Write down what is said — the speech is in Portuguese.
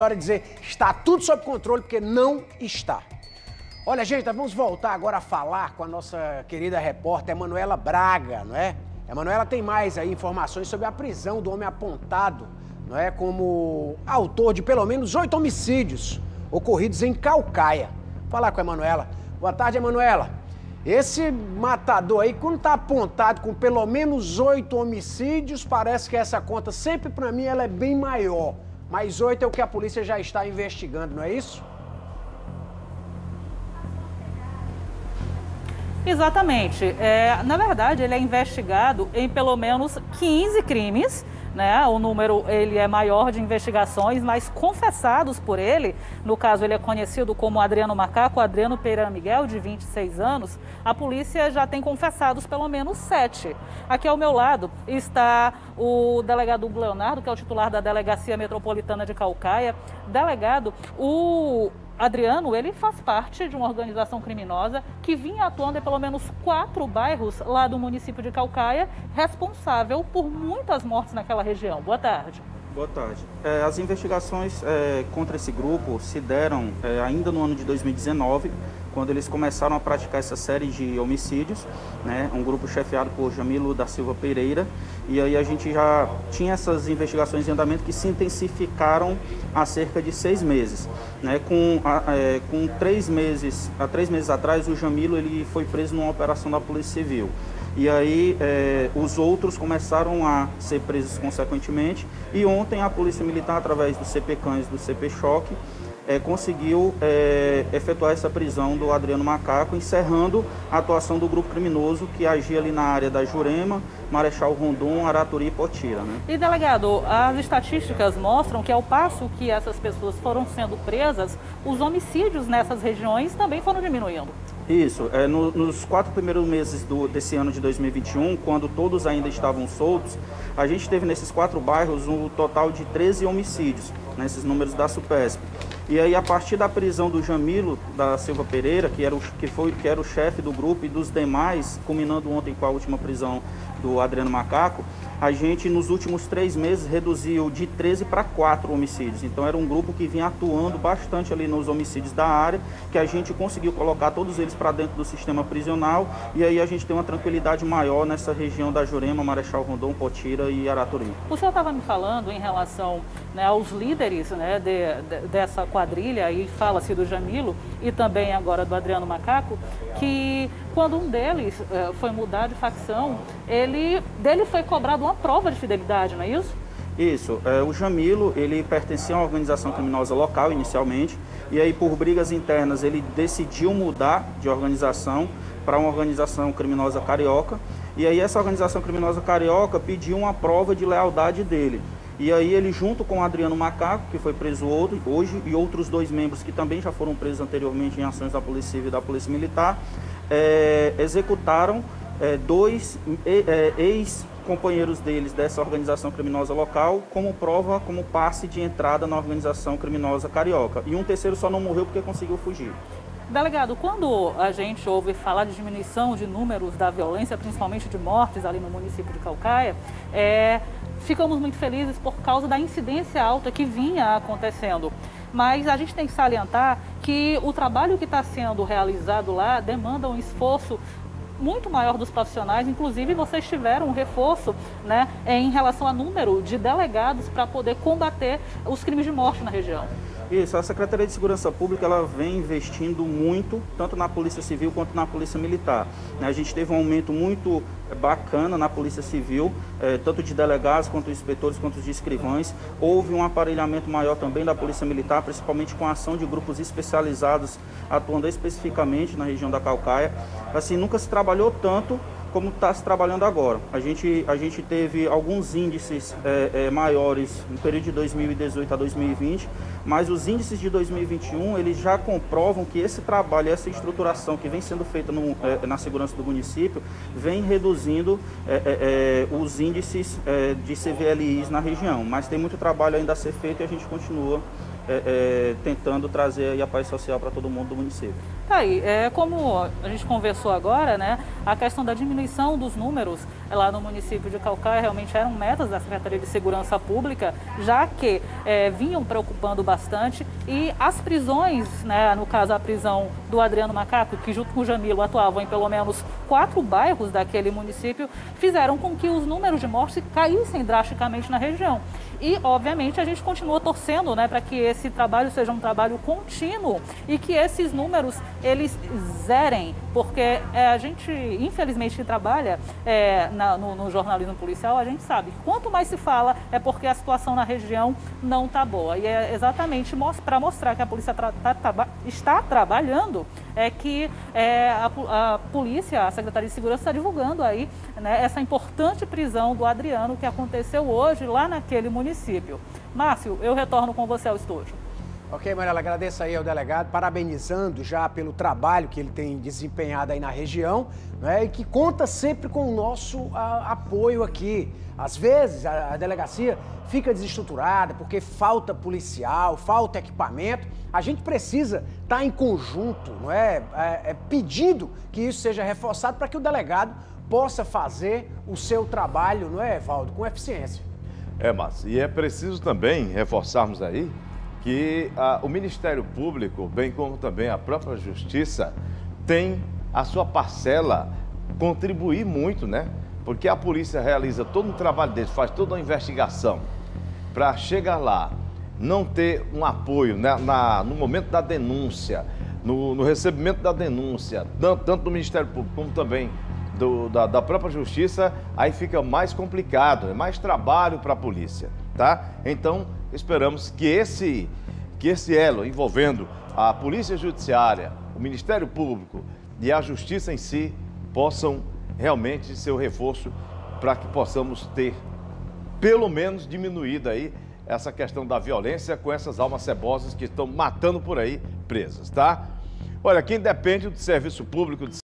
hora de dizer está tudo sob controle, porque não está. Olha, gente, vamos voltar agora a falar com a nossa querida repórter Emanuela Braga, não é? Emanuela tem mais aí informações sobre a prisão do homem apontado, não é, como autor de pelo menos oito homicídios ocorridos em Calcaia. Vou falar com a Emanuela. Boa tarde, Emanuela. Esse matador aí, quando tá apontado com pelo menos oito homicídios, parece que essa conta sempre para mim ela é bem maior. Mas oito é o que a polícia já está investigando, não é isso? Exatamente. É, na verdade, ele é investigado em pelo menos 15 crimes né? O número ele é maior de investigações, mas confessados por ele, no caso ele é conhecido como Adriano Macaco, Adriano Pereira Miguel, de 26 anos, a polícia já tem confessados pelo menos sete. Aqui ao meu lado está o delegado Leonardo, que é o titular da Delegacia Metropolitana de Calcaia. Delegado, o Adriano, ele faz parte de uma organização criminosa que vinha atuando em pelo menos quatro bairros lá do município de Calcaia, responsável por muitas mortes naquela região. Boa tarde. Boa tarde. É, as investigações é, contra esse grupo se deram é, ainda no ano de 2019, quando eles começaram a praticar essa série de homicídios, né, um grupo chefiado por Jamilo da Silva Pereira, e aí a gente já tinha essas investigações em andamento que se intensificaram há cerca de seis meses. Né, com, é, com três meses, há três meses atrás, o Jamilo ele foi preso numa operação da Polícia Civil. E aí é, os outros começaram a ser presos consequentemente. E ontem a Polícia Militar, através do CP Cães do CP Choque, é, conseguiu é, efetuar essa prisão do Adriano Macaco, encerrando a atuação do grupo criminoso que agia ali na área da Jurema, Marechal Rondon, Araturi e Potira. Né? E delegado, as estatísticas mostram que ao passo que essas pessoas foram sendo presas, os homicídios nessas regiões também foram diminuindo. Isso, é, no, nos quatro primeiros meses do, desse ano de 2021, quando todos ainda estavam soltos, a gente teve nesses quatro bairros um total de 13 homicídios, nesses números da SUPESP. E aí, a partir da prisão do Jamilo da Silva Pereira, que era o, que foi, que era o chefe do grupo, e dos demais, culminando ontem com a última prisão do Adriano Macaco, a gente nos últimos três meses reduziu de 13 para 4 homicídios. Então era um grupo que vinha atuando bastante ali nos homicídios da área, que a gente conseguiu colocar todos eles para dentro do sistema prisional e aí a gente tem uma tranquilidade maior nessa região da Jurema, Marechal Rondon, Potira e Araturi. O senhor estava me falando em relação né, aos líderes né, de, de, dessa quadrilha, e fala-se do Jamilo e também agora do Adriano Macaco, que quando um deles eh, foi mudar de facção, ele, dele foi cobrado uma prova de fidelidade, não é isso? Isso. É, o Jamilo, ele pertencia a uma organização criminosa local inicialmente, e aí por brigas internas ele decidiu mudar de organização para uma organização criminosa carioca, e aí essa organização criminosa carioca pediu uma prova de lealdade dele. E aí ele, junto com Adriano Macaco, que foi preso hoje, e outros dois membros que também já foram presos anteriormente em ações da Polícia Civil e da Polícia Militar, é, executaram é, dois é, ex-companheiros deles dessa organização criminosa local como prova, como passe de entrada na organização criminosa carioca. E um terceiro só não morreu porque conseguiu fugir. Delegado, quando a gente ouve falar de diminuição de números da violência, principalmente de mortes ali no município de Calcaia, é, ficamos muito felizes por causa da incidência alta que vinha acontecendo. Mas a gente tem que salientar que o trabalho que está sendo realizado lá demanda um esforço muito maior dos profissionais, inclusive vocês tiveram um reforço né, em relação ao número de delegados para poder combater os crimes de morte na região. Isso, a Secretaria de Segurança Pública ela vem investindo muito, tanto na Polícia Civil quanto na Polícia Militar. Né, a gente teve um aumento muito bacana na Polícia Civil, eh, tanto de delegados quanto de inspetores, quanto de escrivães. Houve um aparelhamento maior também da Polícia Militar, principalmente com a ação de grupos especializados atuando especificamente na região da Calcaia. Assim, nunca se trabalhou tanto como está se trabalhando agora. A gente, a gente teve alguns índices é, é, maiores no período de 2018 a 2020, mas os índices de 2021 eles já comprovam que esse trabalho, essa estruturação que vem sendo feita no, é, na segurança do município, vem reduzindo é, é, é, os índices de CVLIs na região. Mas tem muito trabalho ainda a ser feito e a gente continua tentando trazer a paz social para todo mundo do município. Tá aí, é, como a gente conversou agora, né, a questão da diminuição dos números lá no município de Calcaia realmente eram metas da Secretaria de Segurança Pública, já que é, vinham preocupando bastante e as prisões, né, no caso a prisão do Adriano Macaco, que junto com o Jamilo atuavam em pelo menos quatro bairros daquele município, fizeram com que os números de mortes caíssem drasticamente na região. E, obviamente, a gente continua torcendo né, para que esse trabalho seja um trabalho contínuo e que esses números eles zerem, porque é, a gente, infelizmente, que trabalha é, na, no, no, jornalismo policial, a gente sabe que quanto mais se fala é porque a situação na região não está boa. E é exatamente para mostrar que a polícia tra tá, tá, está trabalhando é que é, a, a, polícia, a Secretaria de Segurança está divulgando aí né, essa importante prisão do Adriano que aconteceu hoje lá naquele município. Márcio, eu retorno com você ao estúdio. Ok, Mariela, agradeço aí ao delegado, parabenizando já pelo trabalho que ele tem desempenhado aí na região, né, e que conta sempre com o nosso a, apoio aqui. Às vezes a, a delegacia fica desestruturada porque falta policial, falta equipamento. A gente precisa estar tá em conjunto, não é? é, é pedindo que isso seja reforçado para que o delegado possa fazer o seu trabalho, não é, Valdo, com eficiência. É, Márcio, e é preciso também reforçarmos aí que o Ministério Público, bem como também a própria Justiça, tem a sua parcela contribuir muito, né? Porque a polícia realiza todo um trabalho deles, faz toda uma investigação para chegar lá, não ter um apoio né, na, no momento da denúncia, no, no recebimento da denúncia, tanto, tanto do Ministério Público como também do, da, da, própria justiça, aí fica mais complicado, é mais trabalho para a polícia, tá? Então, esperamos que esse, que esse elo envolvendo a Polícia Judiciária, o Ministério Público e a Justiça em si possam realmente ser o reforço para que possamos ter, pelo menos, diminuído aí essa questão da violência com essas almas cebosas que estão matando por aí presas, tá? Olha, quem depende do serviço público de